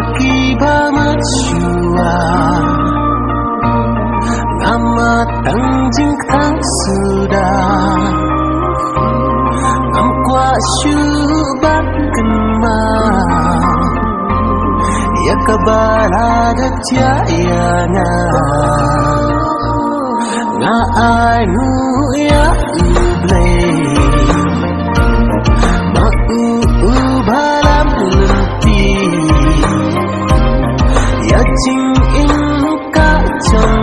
Pagi banget jua Lama tangjing tang sudah Ngam qua syubat kenma Ya kabarada jayana Nga ai nu ya iblay in cả trong